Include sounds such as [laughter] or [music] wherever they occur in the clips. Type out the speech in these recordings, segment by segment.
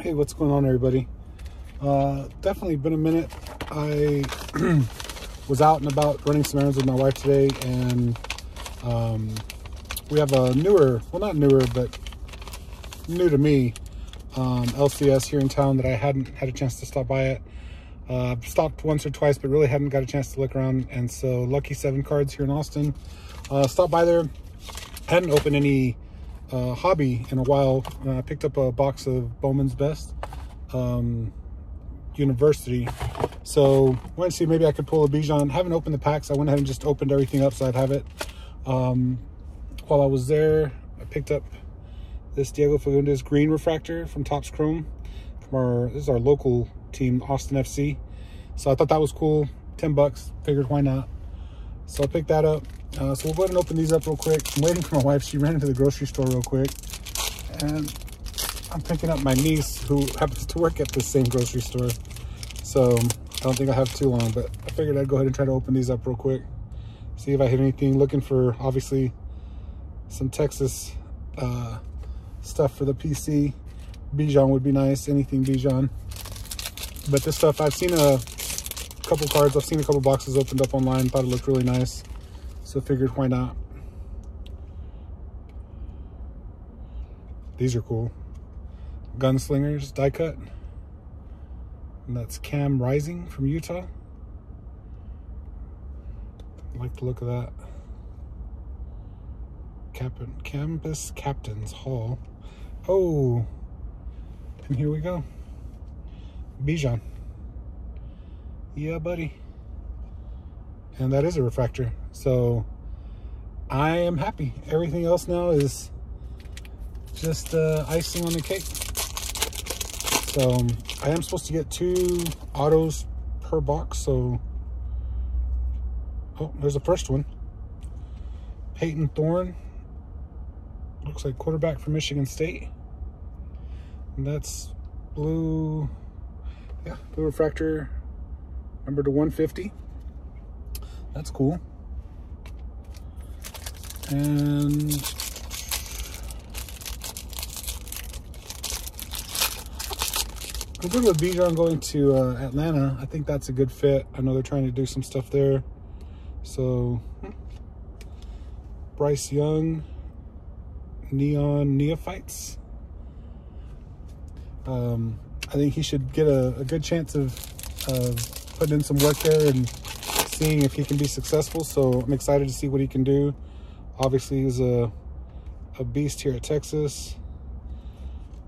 Hey, what's going on, everybody? Uh, definitely been a minute. I [clears throat] was out and about running some errands with my wife today, and um, we have a newer, well, not newer, but new to me, um, LCS here in town that I hadn't had a chance to stop by it. Uh, stopped once or twice, but really hadn't got a chance to look around. And so, Lucky Seven Cards here in Austin. Uh, stopped by there. Hadn't opened any uh, hobby in a while. Uh, I picked up a box of Bowman's Best um, University. So I went to see maybe I could pull a Bijan. Haven't opened the packs. I went ahead and just opened everything up so I'd have it. Um, while I was there, I picked up this Diego Fagúndez green refractor from Topps Chrome. From our, this is our local team, Austin FC. So I thought that was cool. 10 bucks. Figured why not. So I picked that up. Uh, so we'll go ahead and open these up real quick. I'm waiting for my wife. She ran into the grocery store real quick. And I'm picking up my niece who happens to work at the same grocery store. So I don't think I have too long, but I figured I'd go ahead and try to open these up real quick. See if I hit anything. Looking for, obviously, some Texas uh, stuff for the PC. Bijan would be nice. Anything Bijan. But this stuff, I've seen a couple cards. I've seen a couple boxes opened up online. Thought it looked really nice. So figured why not. These are cool. Gunslingers die cut. And that's Cam Rising from Utah. I like the look of that. Cap Campus Captain's Hall. Oh, and here we go. Bijan. Yeah, buddy and that is a refractor. So I am happy. Everything else now is just uh, icing on the cake. So I am supposed to get two autos per box. So, oh, there's the first one. Payton Thorne. Looks like quarterback for Michigan State. And that's blue, yeah, blue refractor, number to 150. That's cool. And I'm good with Bijan going to uh, Atlanta. I think that's a good fit. I know they're trying to do some stuff there. So, Bryce Young, Neon Neophytes. Um, I think he should get a, a good chance of, of putting in some work there and seeing if he can be successful. So I'm excited to see what he can do. Obviously, he's a, a beast here at Texas.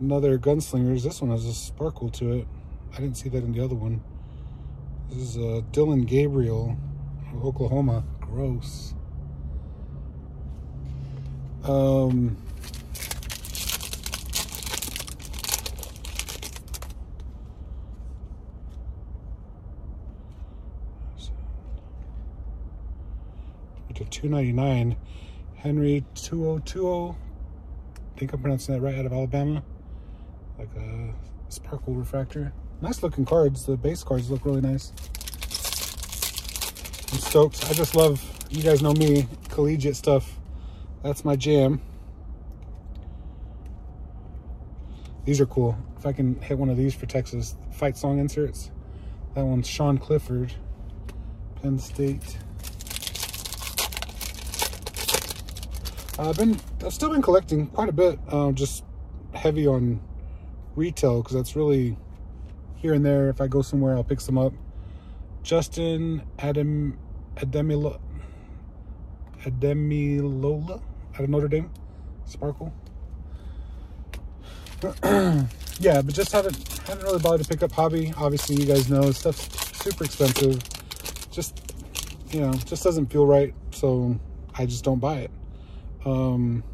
Another gunslingers. This one has a sparkle to it. I didn't see that in the other one. This is uh, Dillon Gabriel Oklahoma. Gross. Um, to 299 Henry To'oTo'o I think I'm pronouncing that right out of Alabama. Like a sparkle refractor. Nice looking cards. The base cards look really nice. I'm stoked. I just love you guys know me collegiate stuff. That's my jam. These are cool. If I can hit one of these for Texas fight song inserts. That one's Sean Clifford Penn State I've been, I've still been collecting quite a bit, uh, just heavy on retail because that's really here and there. If I go somewhere, I'll pick some up. Justin Adam Ademilola, Ademilola out of Notre Dame, Sparkle. [clears throat] yeah, but just haven't haven't really bothered to pick up hobby. Obviously, you guys know stuff's super expensive. Just you know, just doesn't feel right, so I just don't buy it. Um,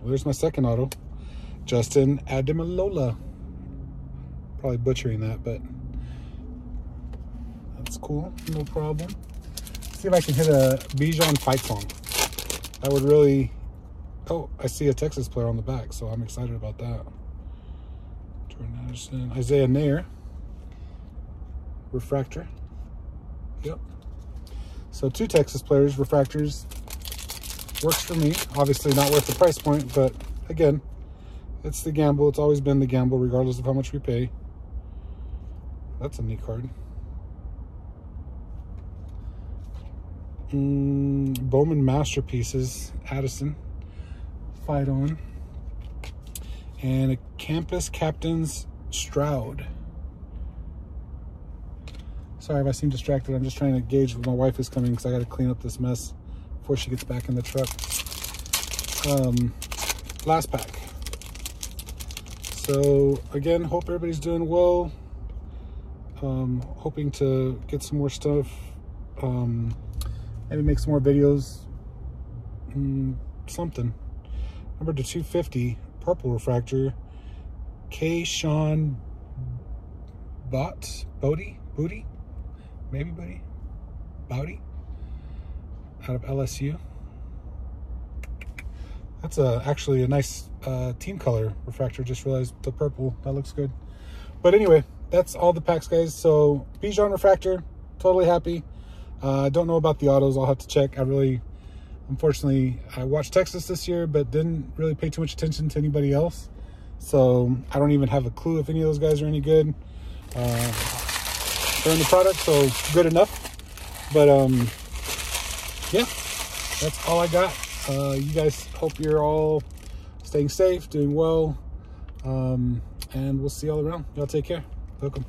well, there's my second auto. Justin Ademilola. Probably butchering that, but that's cool. No problem. Let's see if I can hit a Bijan fight song. That would really... Oh, I see a Texas player on the back, so I'm excited about that. Jordan Anderson. Isaiah Neyor. Refractor. Yep. So two Texas players, refractors works for me. Obviously not worth the price point, but again, It's the gamble. It's always been the gamble, regardless of how much we pay. That's a neat card. Mm, Bowman Masterpieces, Addison. Fight on. And a Campus Captain's Stroud. Sorry if I seem distracted. I'm just trying to gauge when my wife is coming because I got to clean up this mess before she gets back in the truck. Um, last pack. So again, hope everybody's doing well. Um, hoping to get some more stuff. Um, maybe make some more videos. Mm, something. Number to 250, purple refractor. K. Sean Bot Bodie Booty, maybe Booty Bowdy out of LSU. That's a, actually a nice uh, team color refractor. Just realized the purple. That looks good. But anyway, that's all the packs, guys. So Bijan refractor, totally happy. I uh, don't know about the autos. I'll have to check. I really, unfortunately, I watched Texas this year, but didn't really pay too much attention to anybody else. So I don't even have a clue if any of those guys are any good. Uh, they're in the product, so good enough. But um, yeah, that's all I got. Uh, you guys hope you're all staying safe, doing well. Um, and we'll see you all around. Y'all take care. Welcome.